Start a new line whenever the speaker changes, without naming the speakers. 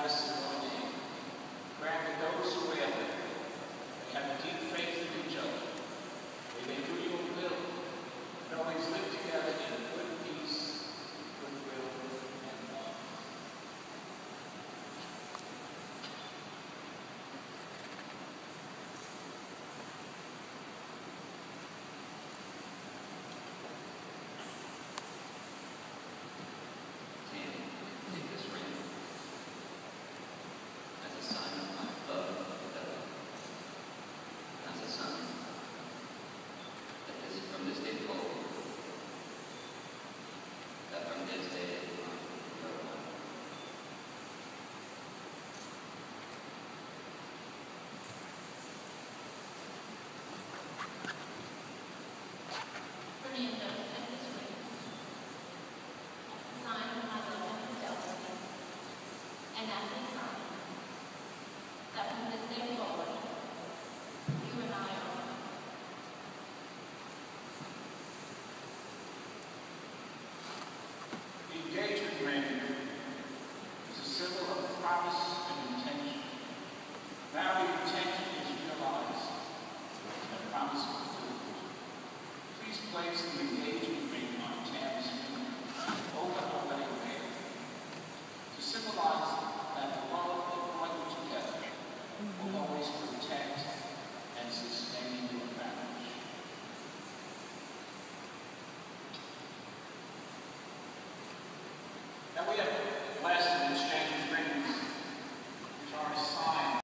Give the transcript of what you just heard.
bless your. Grant that those who will have a deep faith the Engagement ring is a symbol of promise and intention. Value.